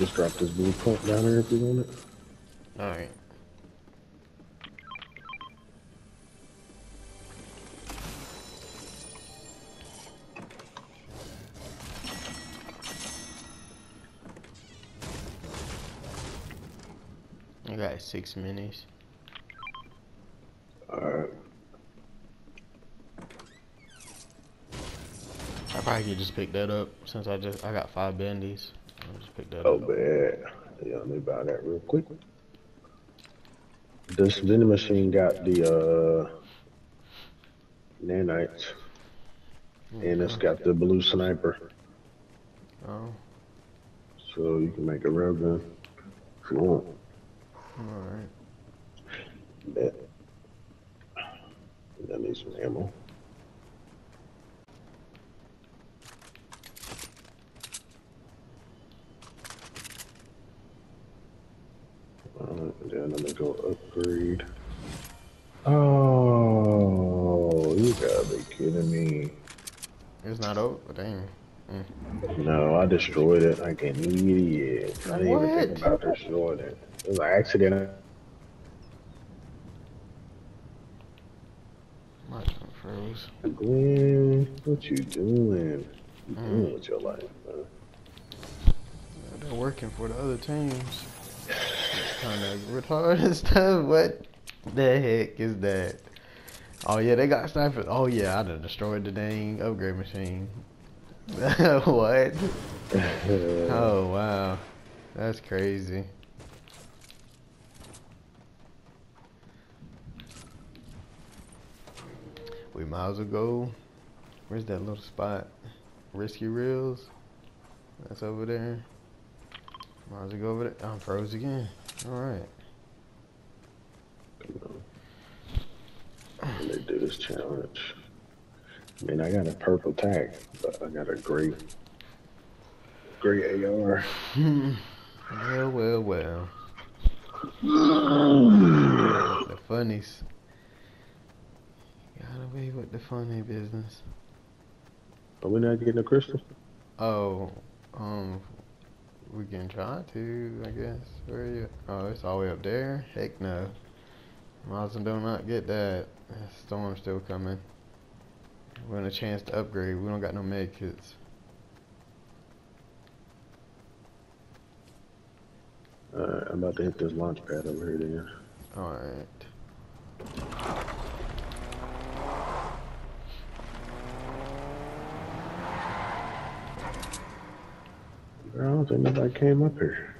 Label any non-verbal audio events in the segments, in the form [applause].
Just drop this blueprint down there if you want it. Alright. I got six minis. Alright. I probably could just pick that up since I just I got five just pick that Oh, up. bad. Yeah, let me buy that real quick. This vending machine got the uh nanites, and it's got the blue sniper, Oh, so you can make a real gun if you want. alright. Bet. I need some ammo. Alright, then let me go upgrade. Oh, you gotta be kidding me. It's not over. Damn. No, I destroyed it like an idiot. I didn't even think about destroying it. It was an accident. My phone froze. Glenn, what you doing? What you Mm. doing with your life, man? They're working for the other teams. Kind of retarded stuff. What the heck is that? Oh yeah, they got snipers. Oh yeah, I done destroyed the dang upgrade machine. [laughs] what? [laughs] Oh wow, that's crazy. We might as well go. Where's that little spot? Risky Reels. That's over there. Might as well go over there. I'm froze again. All right. Let me do this challenge. I mean, I got a purple tag, but I got a great, great AR. well, well, well. The funnies. Got away with the funny business. Are we're not getting a crystal? Oh, um, we can try to, I guess. Where are you? Oh, it's all the way up there? Heck no. As well do not get that. Storm's still coming. We're want a chance to upgrade. We don't got no med kits. Alright, I'm about to hit this launch pad over here then. Alright. Don't think nobody came up here.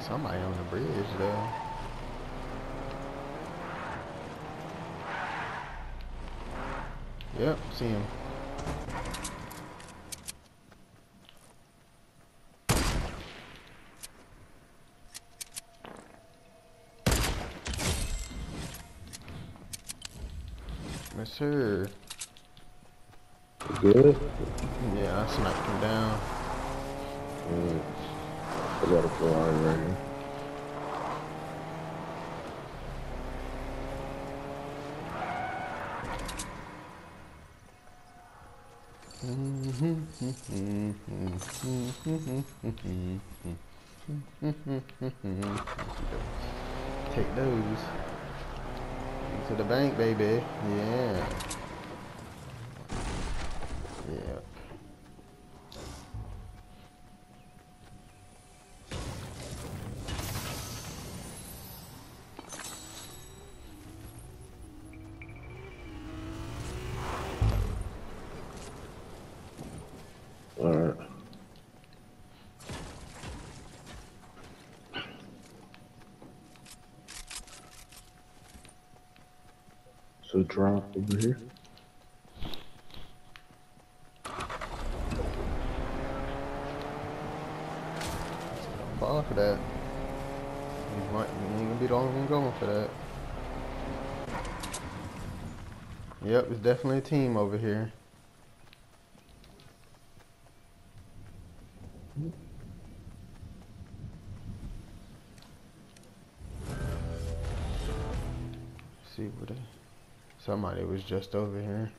Somebody on the bridge though. Yep, see him. Sir. You good? Yeah, I sniped him down. Alright. I got a Ferrari right here. [laughs] Take those. To the bank, baby. Yeah. So drop over here. Fall for that. You might you ain't gonna be the only one going for that. Yep, it's definitely a team over here. Somebody was just over here.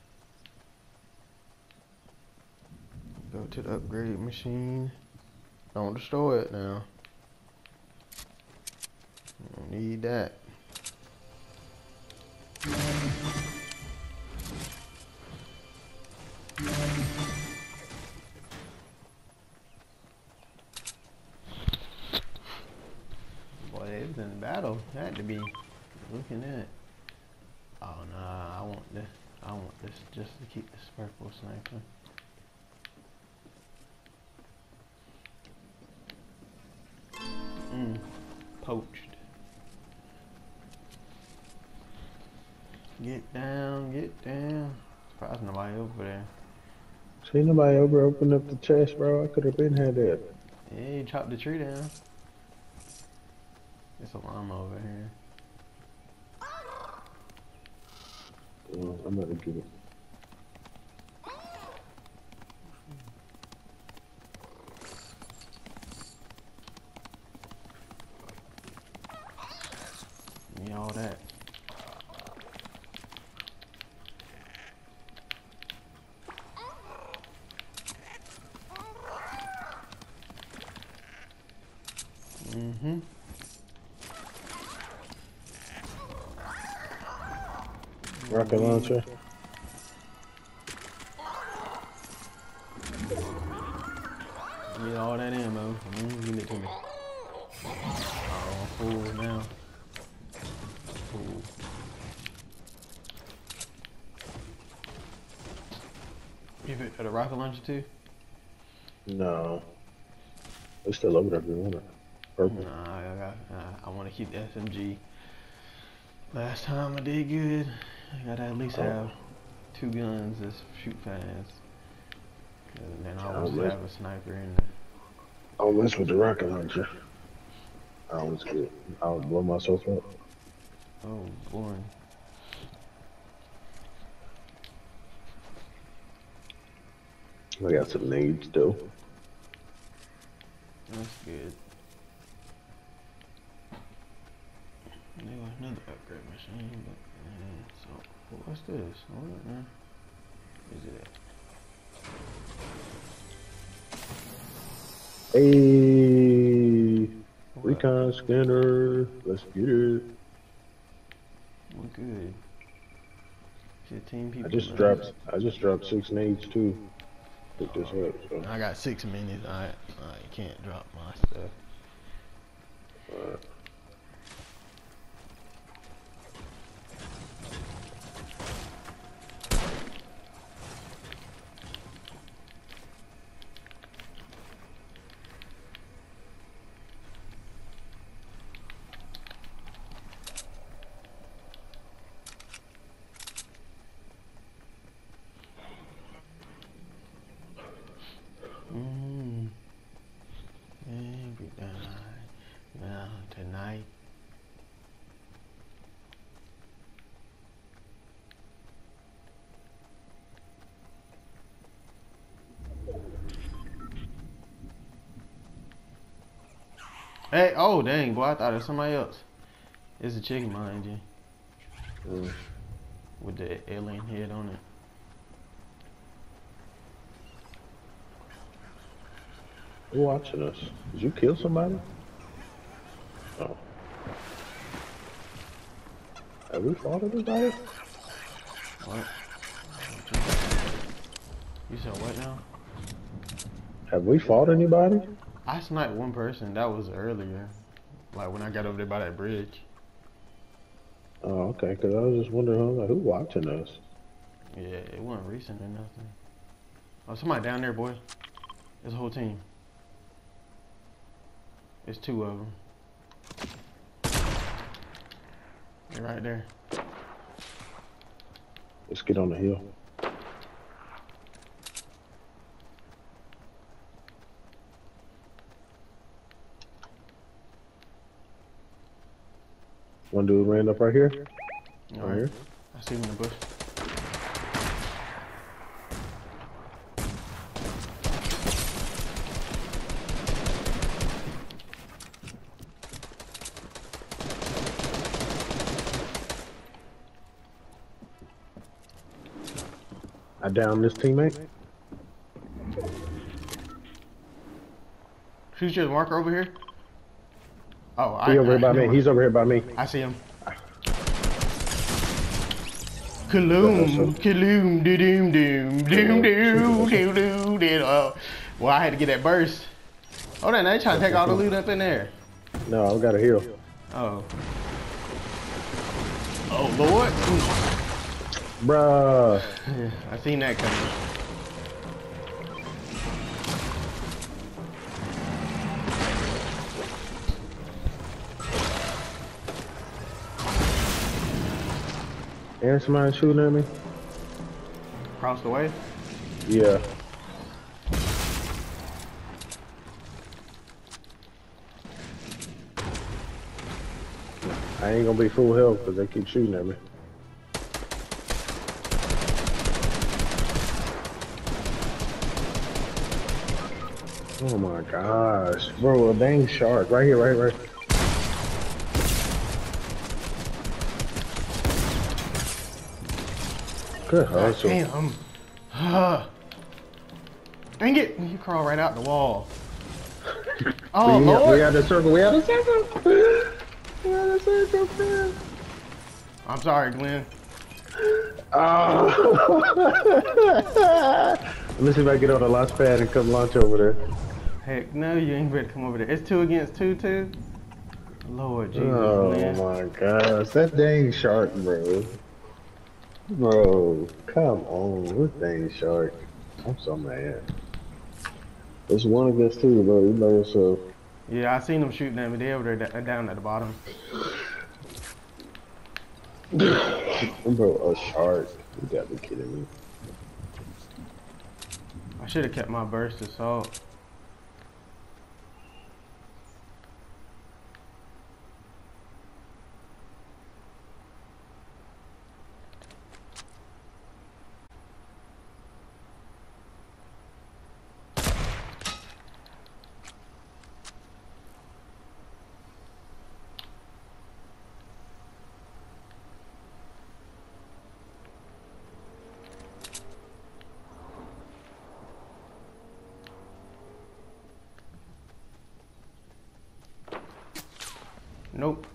Go to the upgrade machine. Don't destroy it now. Don't need that. Boy, it was in the battle. Had to be looking at. Oh nah, I want this. I want this just to keep purple sniper. Mm, poached. Get down, get down. Surprised nobody over there. See nobody over open up the chest, bro. I could have been had that. Yeah, you chopped the tree down. It's a llama over here. Well, I'm gonna get it. Me all that. Mm-hmm. Rocket launcher. Get all that ammo. Mm, give it to me. Oh, fool now. Fool. You picked up the rocket launcher too? No. It's still over there if you want it. Purple. Nah, I got. Uh, I want to keep the SMG. Last time I did good. I gotta at least Oh. have two guns that shoot fast. And then I Yeah, always have a sniper in I'll mess with the rocket launcher. I always get. I'll blow myself up. Oh, boring. I got some needs still. That's good. There was another upgrade machine, but uh, what's this? What is it? Hey, What? recon scanner. Let's get it. We're good. Fifteen people. I just dropped. I just dropped six nades too. Pick this up. So. I got six minutes. I I can't drop my stuff. Uh, Mm. Every night, now tonight. Hey, oh dang, boy, I thought it was somebody else. It's a chicken behind you mm. with the alien head on it. Who watching us? Did you kill somebody? Oh. Have we fought anybody? What? You said what now? Have we fought anybody? I sniped one person. That was earlier. Like when I got over there by that bridge. Oh, okay. Because I was just wondering, I was like, who watching us? Yeah, it wasn't recent or nothing. Oh, somebody down there, boy. There's a whole team. There's two of them. They're right there. Let's get on the hill. One dude ran up right here. Right here. I see him in the bush. I downed this teammate. Shoot your marker over here. Oh, He I, over here by I, me. He's over here by me. I see him. Kaloom, kaloom, doo doom doom, doom doo, doo doo doo. Oh, well, I had to get that burst. Oh, then they trying to take all the loot up in there. No, I got a heal. Oh. Oh Lord. Bruh. I seen that coming. And somebody shooting at me? Across the way. Yeah. I ain't gonna be full health because they keep shooting at me. Oh my gosh. Bro, a dang shark. Right here, right, right. Good hustle. Damn. Ah. [sighs] Dang it! You crawl right out the wall. [laughs] Oh we, got, we Lord! got the circle. We got the circle. [laughs] We got the circle, man. I'm sorry, Glenn. Oh. [laughs] Let me see if I get on the launch pad and come launch over there. Heck, no, you ain't ready to come over there. It's two against two, too. Lord Jesus, oh Glenn. my gosh, that dang shark, bro. Bro, come on, what dang shark? I'm so mad. It's one against two, bro. You know so. Yeah, I seen them shooting at me. They over there down at the bottom. [sighs] Bro, a shark. You gotta be kidding me. I should have kept my burst assault. Nope.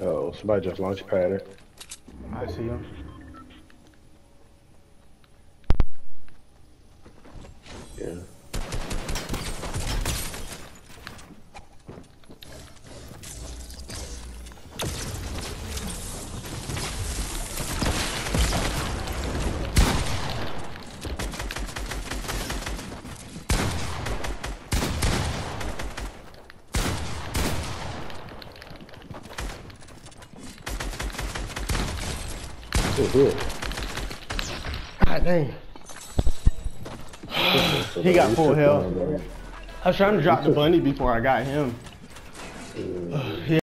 Oh, somebody just launch padded. I see him. Yeah. Good hit. God dang. [sighs] He got full health. I was trying to drop the bunny before I got him. [sighs]